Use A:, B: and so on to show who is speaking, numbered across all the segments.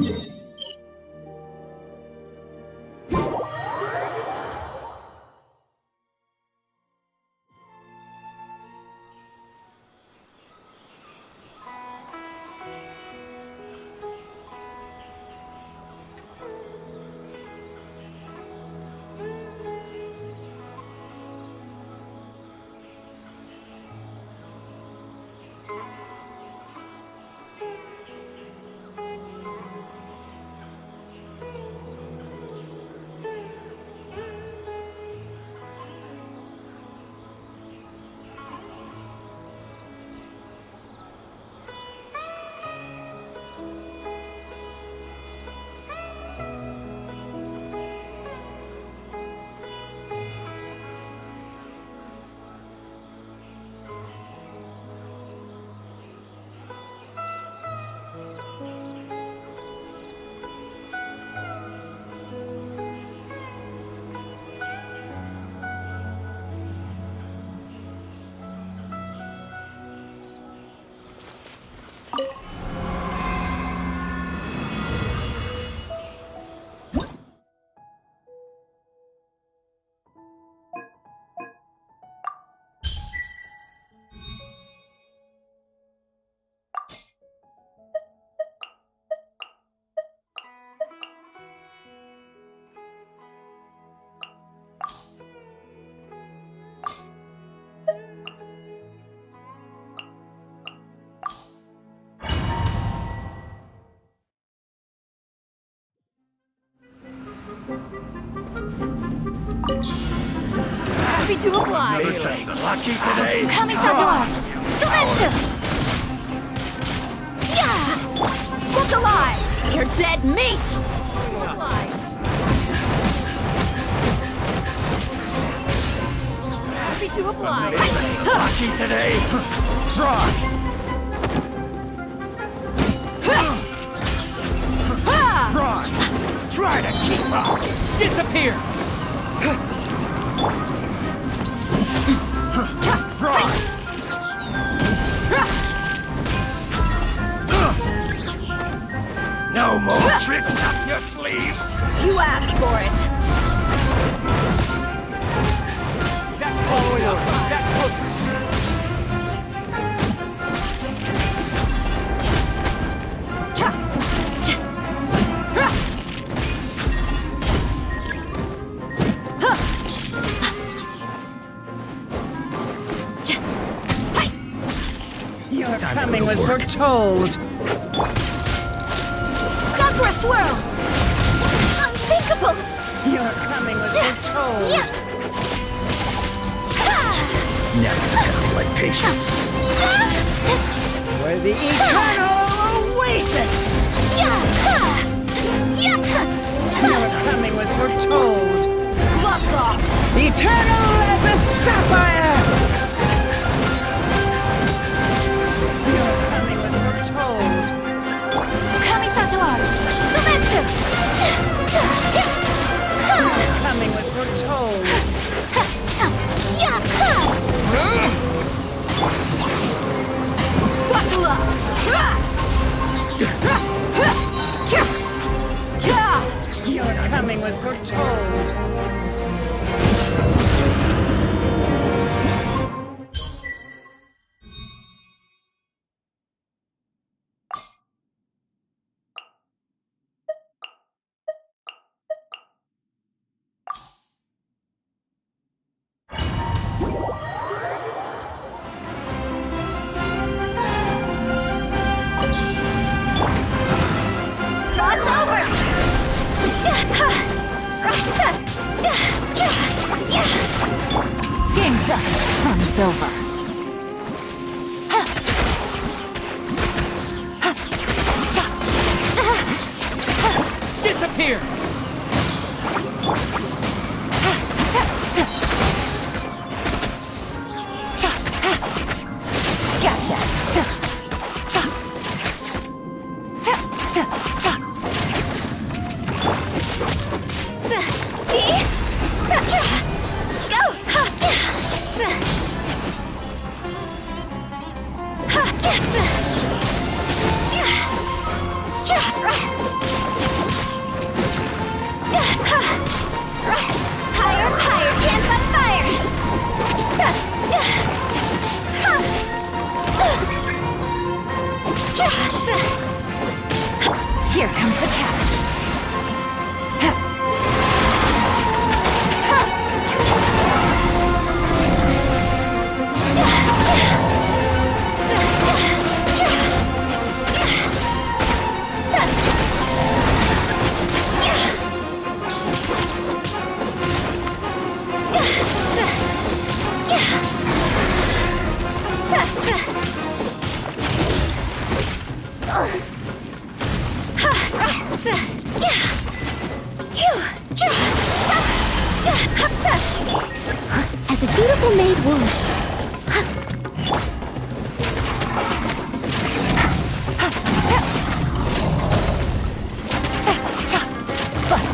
A: Yeah. Happy to oblige.
B: Lucky today?
A: Kamisato art. Soumetsu. Yeah. Look alive. You're dead meat. Happy to oblige.
B: Lucky today? Try! Try! Try to keep up! Disappear! No more tricks up your sleeve!
A: You asked for it.
B: That's close to
C: foretold.
A: Sakura swirl. Unthinkable.
C: Your coming was foretold.
A: Yeah. Ha. Ah.
B: Now testing my patience.
C: For the eternal oasis.
A: Yeah. Ha. Yeah.
C: Your coming was foretold.
A: Gloves off.
C: Eternal as a sapphire. Your coming was foretold.
A: Over.
B: Disappear!
A: Gotcha.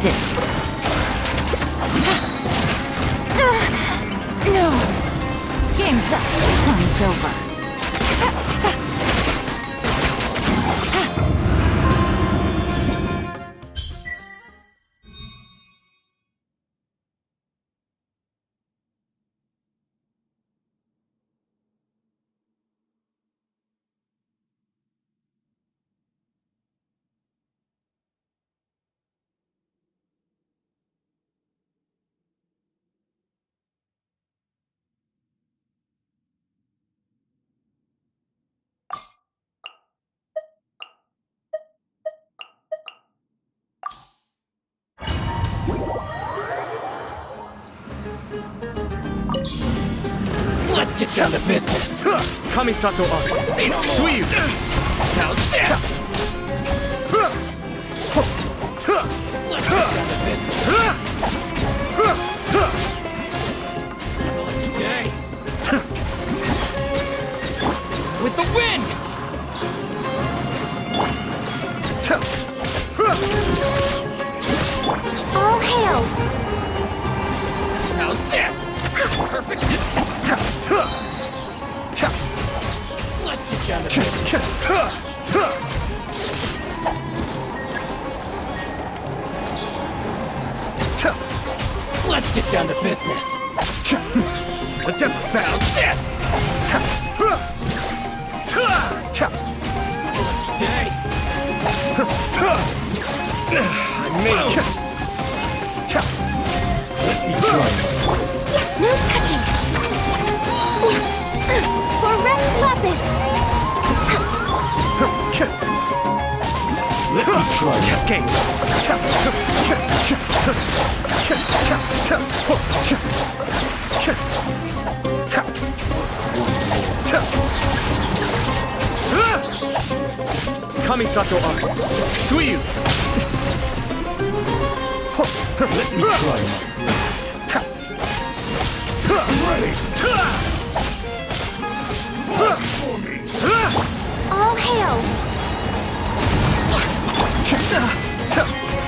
A: No. Game's up. Fun's over.
B: Let's get down to business!
D: Kamisato
B: Abe, Suyu! Let's get down to business. Let's get down to business.
D: Adept battle.
B: How's this? Day.
D: I made it.
A: No touching! For Rex Lapis!
D: Cascade. Kamisato Art. Let me try.
A: All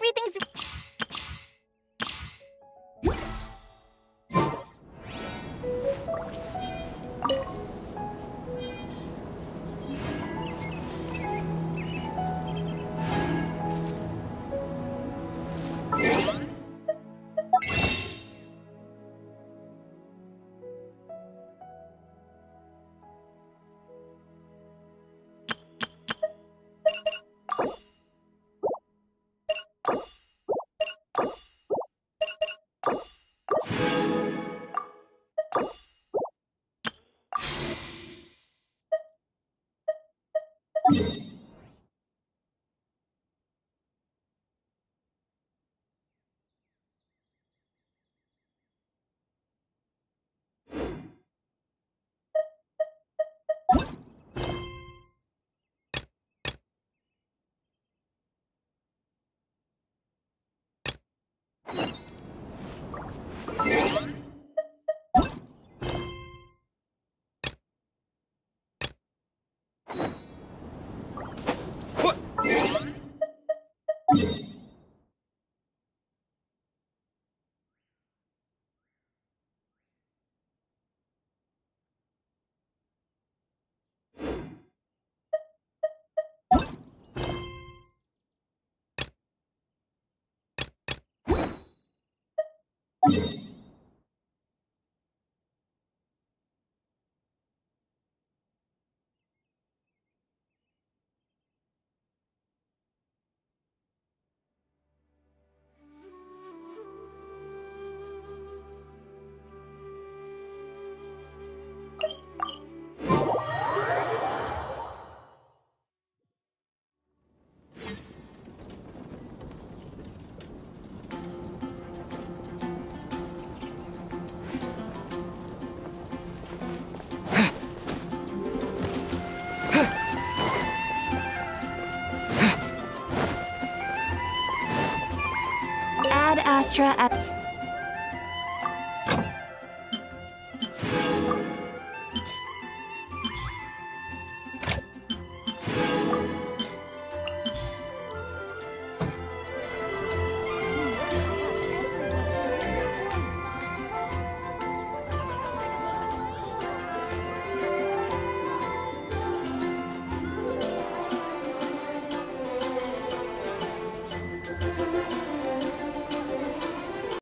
D: Everything's.
A: Astra at